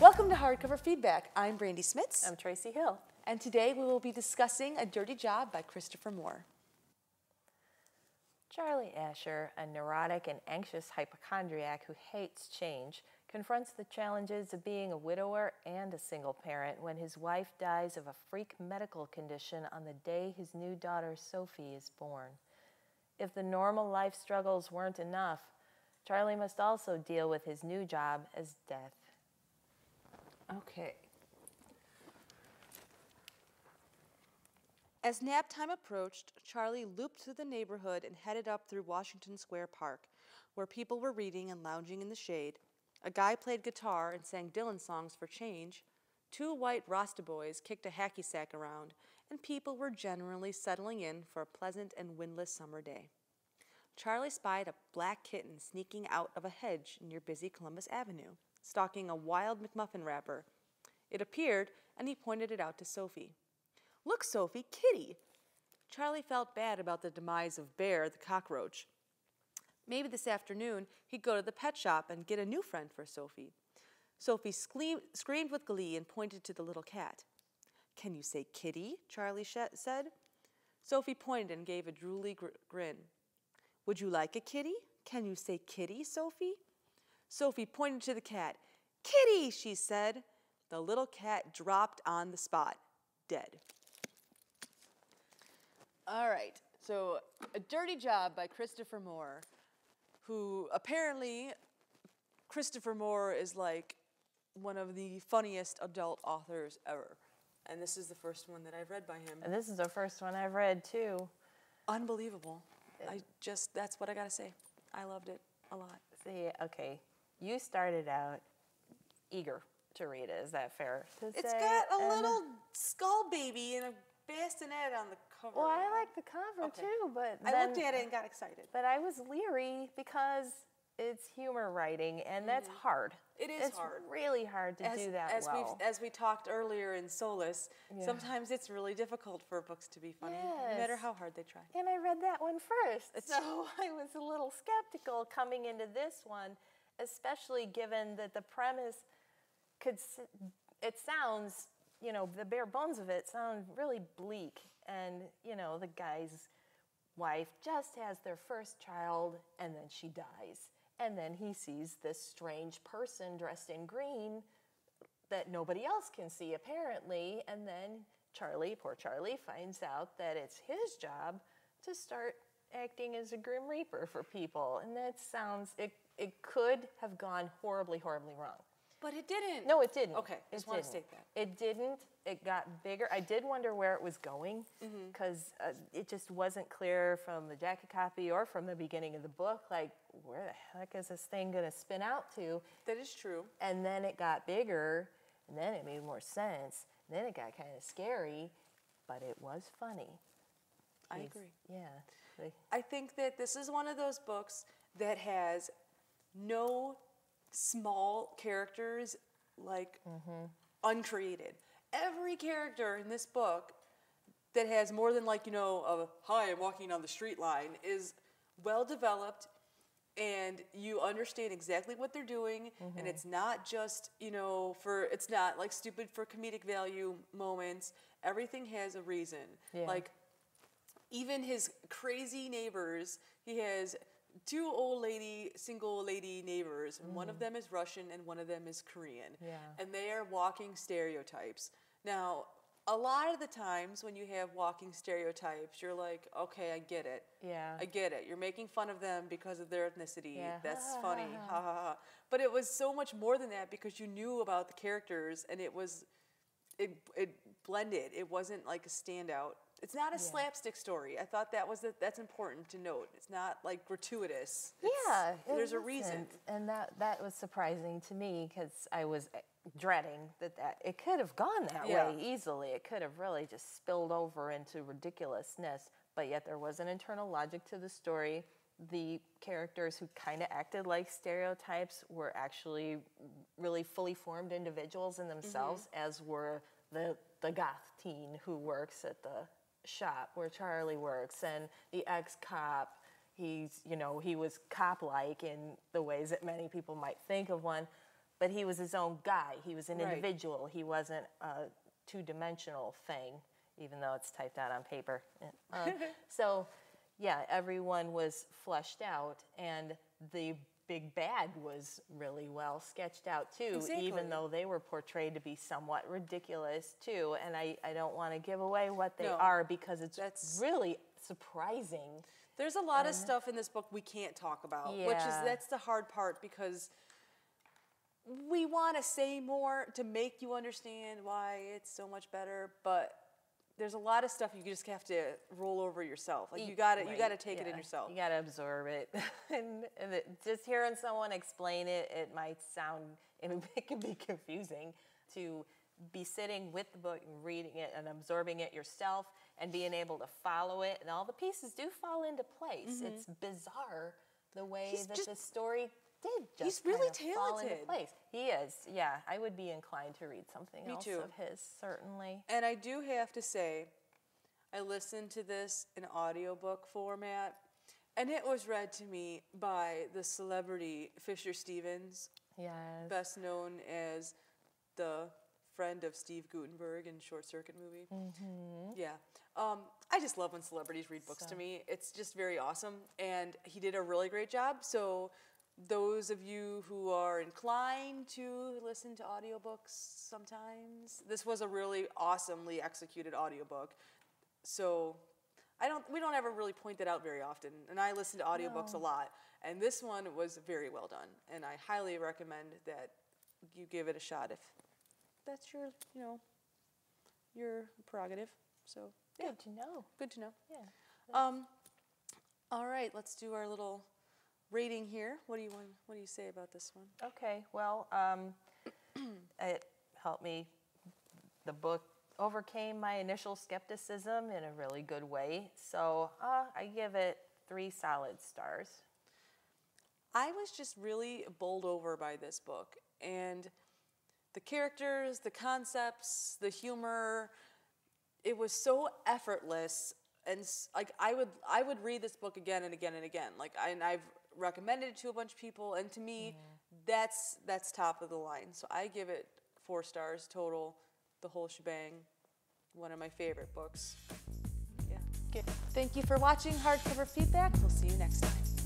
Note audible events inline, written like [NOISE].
Welcome to Hardcover Feedback. I'm Brandi Smits. I'm Tracey Hill. And today we will be discussing A Dirty Job by Christopher Moore. Charlie Asher, a neurotic and anxious hypochondriac who hates change, confronts the challenges of being a widower and a single parent when his wife dies of a freak medical condition on the day his new daughter Sophie is born. If the normal life struggles weren't enough, Charlie must also deal with his new job as death. Okay. As nap time approached, Charlie looped through the neighborhood and headed up through Washington Square Park, where people were reading and lounging in the shade. A guy played guitar and sang Dylan songs for change. Two white Rasta boys kicked a hacky sack around, and people were generally settling in for a pleasant and windless summer day. Charlie spied a black kitten sneaking out of a hedge near busy Columbus Avenue, stalking a wild McMuffin wrapper. It appeared, and he pointed it out to Sophie. Look, Sophie, kitty! Charlie felt bad about the demise of Bear, the cockroach. Maybe this afternoon he'd go to the pet shop and get a new friend for Sophie. Sophie screamed with glee and pointed to the little cat. Can you say kitty? Charlie said. Sophie pointed and gave a drooly gr grin. Would you like a kitty? Can you say kitty, Sophie? Sophie pointed to the cat. Kitty, she said. The little cat dropped on the spot, dead. All right, so A Dirty Job by Christopher Moore, who apparently, Christopher Moore is like one of the funniest adult authors ever. And this is the first one that I've read by him. And this is the first one I've read too. Unbelievable. I just, that's what I gotta say. I loved it a lot. See, okay, you started out eager to read it. Is that fair It's got a little skull baby and a bassinet on the cover. Well, I like the cover Okay. too, but I then, looked at it and got excited. But I was leery because it's humor writing, and that's mm-hmm. hard. It is it's hard. really hard to As, do that as well. we as we talked earlier in Solace, Yeah. sometimes it's really difficult for books to be funny, no matter how hard they try. And I read that one first. so [LAUGHS] I was a little skeptical coming into this one, especially given that the premise could it sounds, you know, the bare bones of it sound really bleak. And, you know, the guy's wife just has their first child and then she dies. And then he sees this strange person dressed in green that nobody else can see apparently and then charlie poor charlie finds out that it's his job to start acting as a grim reaper for people and that sounds it, it could have gone horribly horribly wrong But it didn't. no it didn't Okay, it just want to state that. it didn't it got bigger i did wonder where it was going Mm-hmm. because uh, it just wasn't clear from the jacket copy or from the beginning of the book like where the heck is this thing going to spin out to That is true. and then it got bigger, and then it made more sense. And then it got kind of scary, but it was funny. I agree. Yeah. I think that this is one of those books that has no small characters like mm-hmm. uncreated. Every character in this book that has more than like, you know, a hi, I'm walking on the street line is well developed and you understand exactly what they're doing and mm-hmm. it's not just, you know, for it's not like stupid for comedic value moments. Everything has a reason. Yeah. Like even his crazy neighbors, he has two old lady, single lady neighbors. and One of mm. them is Russian and one of them is Korean. Yeah. And they are walking stereotypes. Now, a lot of the times when you have walking stereotypes, you're like, okay, I get it. Yeah. I get it. You're making fun of them because of their ethnicity. Yeah. That's [LAUGHS] funny. ha ha ha. But it was so much more than that because you knew about the characters and it was it it blended. It wasn't like a standout. It's not a slapstick story. I thought that was the, that's important to note. It's not like gratuitous. It's- yeah. there's a reason. And that, that was surprising to me because I was eh, dreading that, that it could have gone that Yeah. way easily. It could have really just spilled over into ridiculousness, but yet there was an internal logic to the story. The characters who kind of acted like stereotypes were actually really fully formed individuals in themselves, Mm-hmm. as were the, the goth teen who works at the shop where Charlie works and the ex cop. He's, you know, he was cop like in the ways that many people might think of one. but he was his own guy. He was an Right. individual. He wasn't a two-dimensional thing, even though it's typed out on paper. Uh, [LAUGHS] so, yeah, everyone was fleshed out, and the big bad was really well sketched out too, Exactly. even though they were portrayed to be somewhat ridiculous too. And I, I don't want to give away what they No, are because it's that's- really surprising. There's a lot of uh-huh. stuff in this book we can't talk about, which is that's the hard part because we want to say more to make you understand why it's so much better, but there's a lot of stuff you just have to roll over yourself. Like you got to you got to take it in yourself. You got to absorb it. [LAUGHS] and and just hearing someone explain it, it might sound, [LAUGHS] it can be confusing to be sitting with the book and reading it and absorbing it yourself and being able to follow it. And all the pieces do fall into place. It's bizarre the way Mm-hmm. He's that just- the story did just he's really kind of fall into talented. place. He is, yeah. I would be inclined to read something Me else too. of his, certainly. And I do have to say, I listened to this in audiobook format, and it was read to me by the celebrity Fisher Stevens, Yes. best known as the friend of Steve Guttenberg in Short Circuit movie. Mm-hmm. Yeah. Um, I just love when celebrities read books to me. It's just very awesome. And he did a really great job. So, those of you who are inclined to listen to audiobooks sometimes, this was a really awesomely executed audiobook. So, I don't we don't ever really point that out very often. And I listen to audiobooks a lot. And this one was very well done. And I highly recommend that you give it a shot if that's your, you know, your prerogative. So, yeah, Good to know. good to know. Yeah. Um, all right, let's do our little rating here. What do you want? What do you say about this one? Okay, well, um, [CLEARS THROAT] it helped me. The book overcame my initial skepticism in a really good way. So uh, I give it three solid stars. I was just really bowled over by this book and the characters, the concepts, the humor. It was so effortless, and like I would, I would read this book again and again and again. Like, I, and I've recommended it to a bunch of people, and to me, that's that's top of the line. So I give it four stars total, the whole shebang. One of my favorite books. Yeah. Good. Thank you for watching Hardcover Feedback. We'll see you next time.